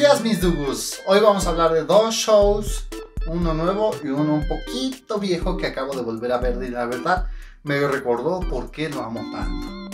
días mis dugus, hoy vamos a hablar de dos shows, uno nuevo y uno un poquito viejo que acabo de volver a ver y la verdad me recordó por qué lo amo tanto.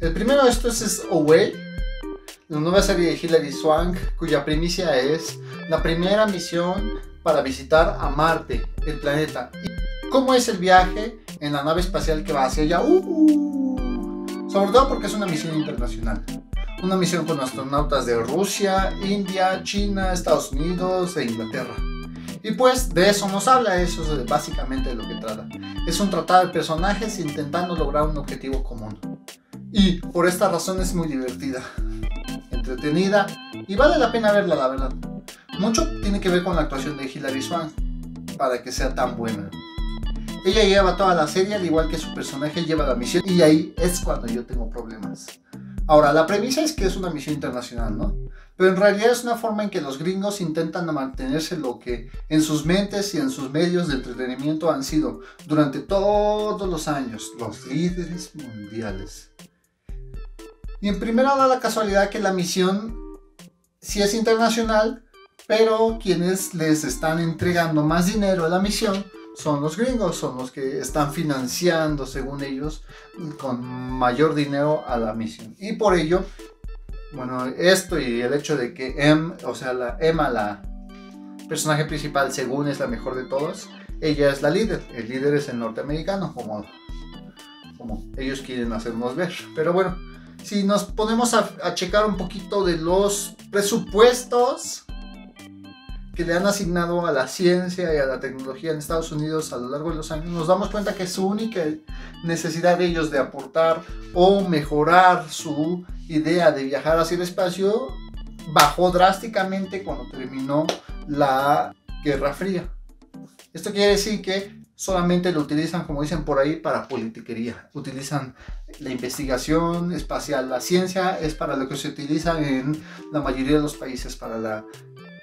El primero de estos es Away, la nueva serie de Hilary Swank cuya primicia es la primera misión para visitar a Marte, el planeta. Y ¿Cómo es el viaje en la nave espacial que va hacia allá? Uh, sobre todo porque es una misión internacional una misión con astronautas de Rusia, India, China, Estados Unidos e Inglaterra. Y pues de eso nos habla, eso es básicamente de lo que trata. Es un tratado de personajes intentando lograr un objetivo común. Y por esta razón es muy divertida, entretenida y vale la pena verla, la verdad. Mucho tiene que ver con la actuación de Hilary Swank para que sea tan buena. Ella lleva toda la serie al igual que su personaje lleva la misión y ahí es cuando yo tengo problemas. Ahora, la premisa es que es una misión internacional, ¿no? Pero en realidad es una forma en que los gringos intentan mantenerse lo que en sus mentes y en sus medios de entretenimiento han sido durante todos los años los líderes mundiales. Y en primera da la casualidad que la misión sí es internacional, pero quienes les están entregando más dinero a la misión son los gringos, son los que están financiando, según ellos, con mayor dinero a la misión. Y por ello, bueno, esto y el hecho de que em, o sea, la Emma, la personaje principal, según es la mejor de todos, ella es la líder. El líder es el norteamericano, como, como ellos quieren hacernos ver. Pero bueno, si nos ponemos a checar un poquito de los presupuestos que le han asignado a la ciencia y a la tecnología en Estados Unidos a lo largo de los años, nos damos cuenta que su única necesidad de ellos de aportar o mejorar su idea de viajar hacia el espacio bajó drásticamente cuando terminó la Guerra Fría. Esto quiere decir que solamente lo utilizan, como dicen por ahí, para politiquería. Utilizan la investigación espacial, la ciencia es para lo que se utiliza en la mayoría de los países, para la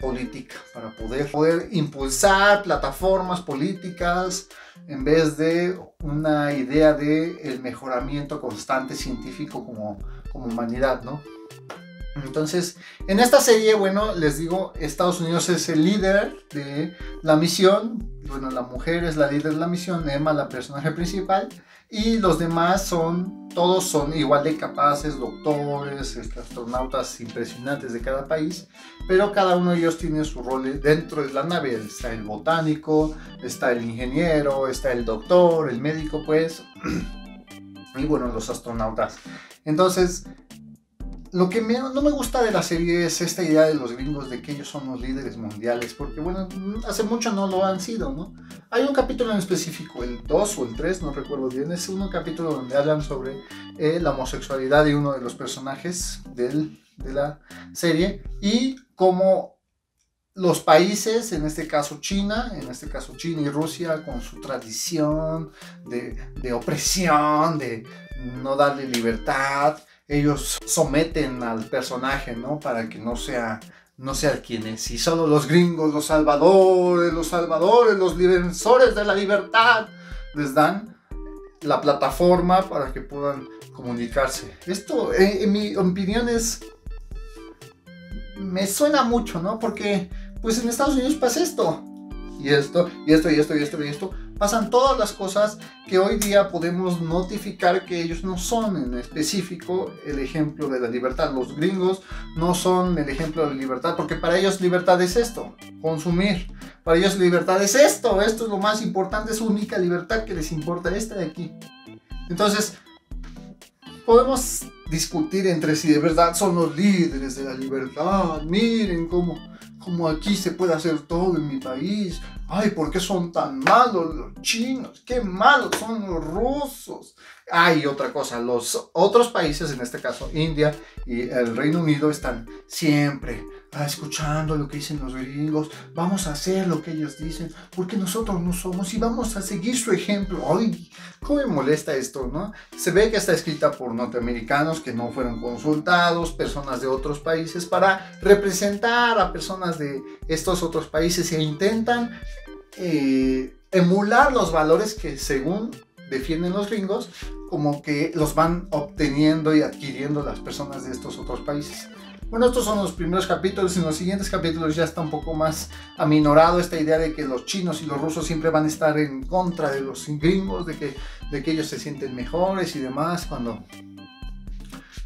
política, para poder, poder impulsar plataformas políticas en vez de una idea de el mejoramiento constante científico como, como humanidad, ¿no? Entonces, en esta serie, bueno, les digo, Estados Unidos es el líder de la misión, bueno, la mujer es la líder de la misión, Emma la personaje principal, y los demás son, todos son igual de capaces, doctores, este, astronautas impresionantes de cada país, pero cada uno de ellos tiene su rol dentro de la nave. Está el botánico, está el ingeniero, está el doctor, el médico, pues, y bueno, los astronautas. Entonces, lo que no me gusta de la serie es esta idea de los gringos de que ellos son los líderes mundiales, porque bueno, hace mucho no lo han sido, ¿no? Hay un capítulo en específico, el 2 o el 3, no recuerdo bien, es un capítulo donde hablan sobre eh, la homosexualidad de uno de los personajes de la serie y cómo los países, en este caso China, en este caso China y Rusia, con su tradición de opresión, de no darle libertad, ellos someten al personaje, ¿no? Para que no sea, no sea quien es. Y solo los gringos, los salvadores, los salvadores, los defensores de la libertad, les dan la plataforma para que puedan comunicarse. Esto, en, mi opinión, es... Me suena mucho, ¿no? Porque, pues en Estados Unidos pasa esto. Y esto, y esto, y esto, y esto, y esto pasan todas las cosas que hoy día podemos notificar que ellos no son en específico el ejemplo de la libertad. Los gringos no son el ejemplo de libertad porque para ellos libertad es esto, consumir. Para ellos libertad es esto, esto es lo más importante, es su única libertad que les importa esta de aquí. Entonces, podemos discutir entre si de verdad son los líderes de la libertad. Miren cómo, cómo aquí se puede hacer todo en mi país. Ay, ¿por qué son tan malos los chinos? Qué malos son los rusos. Hay otra cosa, los otros países, en este caso India y el Reino Unido, están siempre ah, escuchando lo que dicen los gringos. Vamos a hacer lo que ellos dicen, porque nosotros no somos y vamos a seguir su ejemplo. Ay, ¿cómo me molesta esto, no? Se ve que está escrita por norteamericanos que no fueron consultados, personas de otros países, para representar a personas de estos otros países e intentan eh, emular los valores que según defienden los gringos, como que los van obteniendo y adquiriendo las personas de estos otros países. Bueno, estos son los primeros capítulos. En los siguientes capítulos ya está un poco más aminorado esta idea de que los chinos y los rusos siempre van a estar en contra de los gringos, de que, de que ellos se sienten mejores y demás, cuando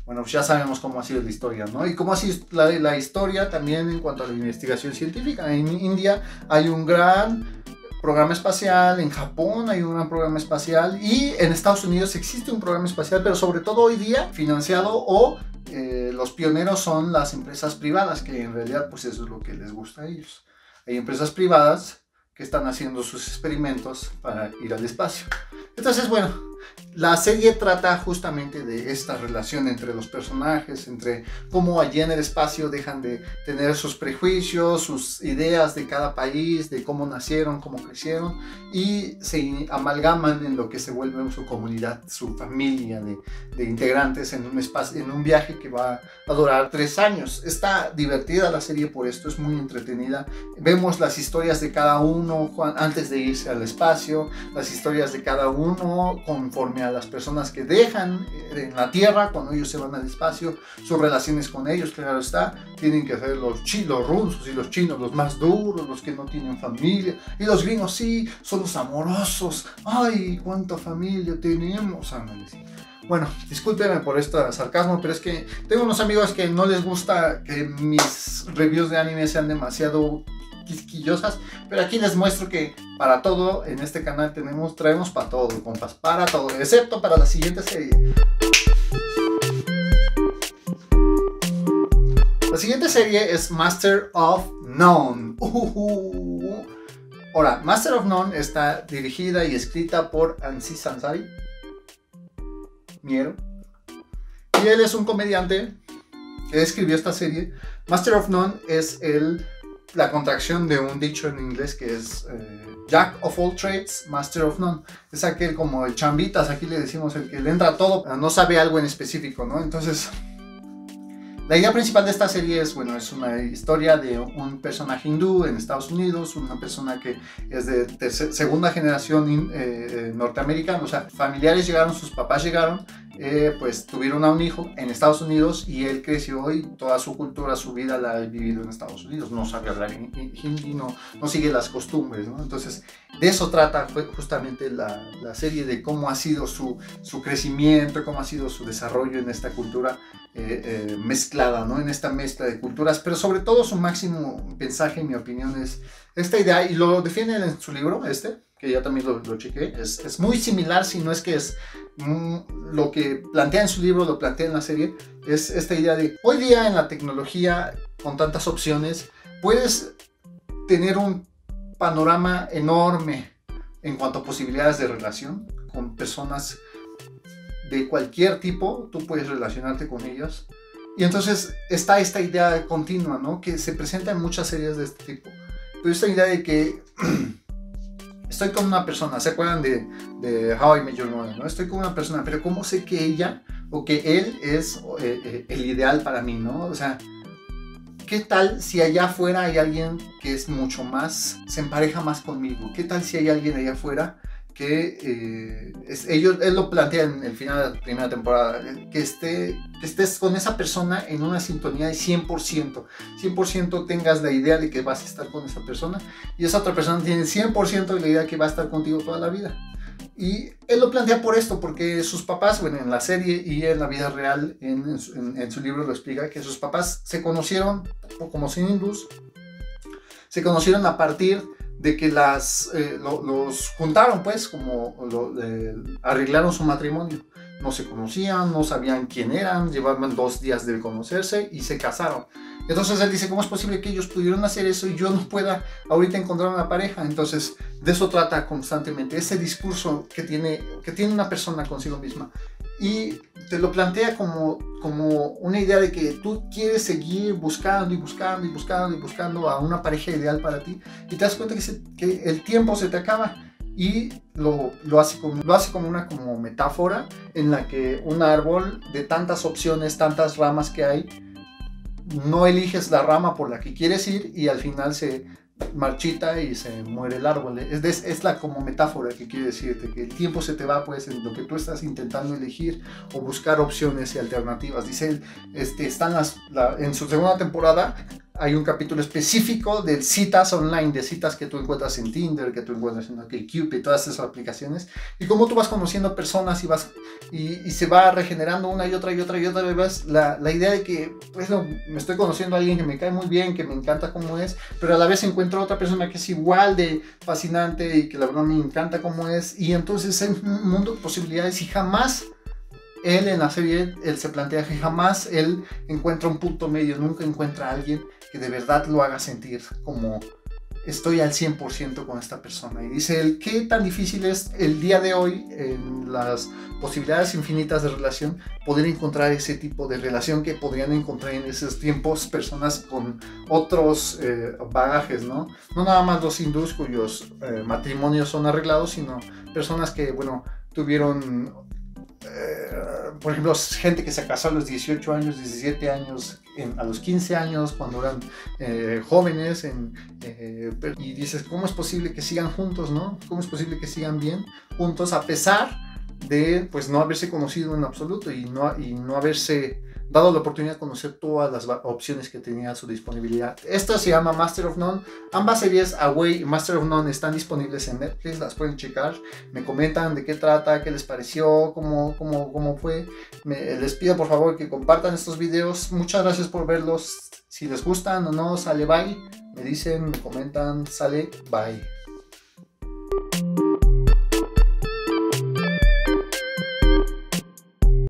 bueno, pues ya sabemos cómo ha sido la historia, ¿no? Y cómo ha sido la, la, historia también en cuanto a la investigación científica. En India hay un gran programa espacial, en Japón hay un gran programa espacial y en Estados Unidos existe un programa espacial, pero sobre todo hoy día financiado o eh, los pioneros son las empresas privadas, que en realidad pues eso es lo que les gusta a ellos. Hay empresas privadas que están haciendo sus experimentos para ir al espacio. Entonces, bueno, la serie trata justamente de esta relación entre los personajes, entre cómo allí en el espacio dejan de tener sus prejuicios, sus ideas de cada país, de cómo nacieron, cómo crecieron y se amalgaman en lo que se vuelve su comunidad, su familia de, de integrantes en un, espacio, en un viaje que va a durar tres años. Está divertida la serie por esto, es muy entretenida. Vemos las historias de cada uno antes de irse al espacio, las historias de cada uno conforme a las personas que dejan eh, en la Tierra cuando ellos se van al espacio, sus relaciones con ellos, claro está, tienen que ser los chinos, rusos y los chinos los más duros, los que no tienen familia, y los gringos sí, son los amorosos, ay, cuánta familia tenemos, Bueno, discúlpenme por este sarcasmo, pero es que tengo unos amigos que no les gusta que mis reviews de anime sean demasiado quisquillosas, pero aquí les muestro que para todo en este canal tenemos, traemos para todo, compas, para todo, excepto para la siguiente serie. La siguiente serie es Master of None. Ahora, Master of None está dirigida y escrita por Ansi Sansari. Miero. Y él es un comediante que escribió esta serie. Master of None es el la contracción de un dicho en inglés que es eh, Jack of all trades, master of none. Es aquel como el chambitas, aquí le decimos el que le entra todo, pero no sabe algo en específico, ¿no? Entonces, la idea principal de esta serie es, bueno, es una historia de un personaje hindú en Estados Unidos, una persona que es de, segunda generación eh, eh, norteamericana, o sea, familiares llegaron, sus papás llegaron, eh, pues tuvieron a un hijo en Estados Unidos y él creció y toda su cultura, su vida la ha vivido en Estados Unidos. No sabe hablar hindi, no, no sigue las costumbres. Entonces, de eso trata justamente la, serie, de cómo ha sido su, su, crecimiento, cómo ha sido su desarrollo en esta cultura eh, eh, mezclada, ¿no? En esta mezcla de culturas, pero sobre todo su máximo mensaje, en mi opinión, es esta idea, y lo defiende en su libro, este, que ya también lo, lo es, es, muy similar, si no es que es mm, lo que plantea en su libro, lo plantea en la serie, es esta idea de hoy día en la tecnología, con tantas opciones, puedes tener un panorama enorme en cuanto a posibilidades de relación con personas de cualquier tipo, tú puedes relacionarte con ellas. Y entonces está esta idea continua, ¿no? Que se presenta en muchas series de este tipo. Pero esta idea de que estoy con una persona, ¿se acuerdan de, de How I Met Your Mother? ¿no? Estoy con una persona, pero ¿cómo sé que ella o que él es eh, eh, el ideal para mí, ¿no? O sea, ¿qué tal si allá afuera hay alguien que es mucho más, se empareja más conmigo? ¿Qué tal si hay alguien allá afuera que eh, ellos, él lo plantea en el final de la primera temporada, que, esté, que estés con esa persona en una sintonía de 100%, 100% tengas la idea de que vas a estar con esa persona y esa otra persona tiene 100% de la idea de que va a estar contigo toda la vida. Y él lo plantea por esto, porque sus papás, bueno, en la serie y en la vida real, en, en, su libro lo explica, que sus papás se conocieron como sin hindús, se conocieron a partir de que las, eh, los juntaron, pues, como arreglaron su matrimonio. No se conocían, no sabían quién eran, llevaban dos días de conocerse y se casaron. Entonces él dice, ¿cómo es posible que ellos pudieron hacer eso y yo no pueda ahorita encontrar una pareja? Entonces de eso trata constantemente, ese discurso que tiene, que tiene una persona consigo misma. Y te lo plantea como, como una idea de que tú quieres seguir buscando y buscando y buscando y buscando a una pareja ideal para ti y te das cuenta que, que el tiempo se te acaba y lo, lo, hace como, lo hace como una como metáfora en la que un árbol de tantas opciones, tantas ramas que hay, no eliges la rama por la que quieres ir y al final se marchita y se muere el árbol. Es, es, es, la como metáfora que quiere decirte, que el tiempo se te va pues en lo que tú estás intentando elegir o buscar opciones y alternativas. Dice este, están las, en su segunda temporada hay un capítulo específico de citas online, de citas que tú encuentras en Tinder, que tú encuentras en OkCupid, todas esas aplicaciones, y cómo tú vas conociendo personas y vas y, se va regenerando una y otra y otra y otra vez. La, la idea de que, pues, me estoy conociendo a alguien que me cae muy bien, que me encanta cómo es, pero a la vez encuentro a otra persona que es igual de fascinante y que la verdad me encanta cómo es, y entonces hay un mundo de posibilidades y jamás él en la serie, él se plantea que jamás él encuentra un punto medio, nunca encuentra a alguien que de verdad lo haga sentir como estoy al 100% con esta persona. Y dice él, ¿qué tan difícil es el día de hoy en las posibilidades infinitas de relación poder encontrar ese tipo de relación que podrían encontrar en esos tiempos personas con otros eh, bagajes, ¿no? No nada más los hindús cuyos eh, matrimonios son arreglados, sino personas que, bueno, tuvieron eh, por ejemplo, gente que se casó a los 18 años, 17 años, a los 15 años, cuando eran eh, jóvenes, eh, y dices, ¿cómo es posible que sigan juntos, no? ¿Cómo es posible que sigan bien juntos a pesar de, pues, no haberse conocido en absoluto y no, y no haberse dado la oportunidad de conocer todas las opciones que tenía a su disponibilidad. Esto se llama Master of None. Ambas series, Away y Master of None, están disponibles en Netflix, las pueden checar. Me comentan de qué trata, qué les pareció, cómo, cómo, cómo fue. les pido por favor que compartan estos videos. Muchas gracias por verlos. Si les gustan o no, sale bye. Me dicen, me comentan, sale bye.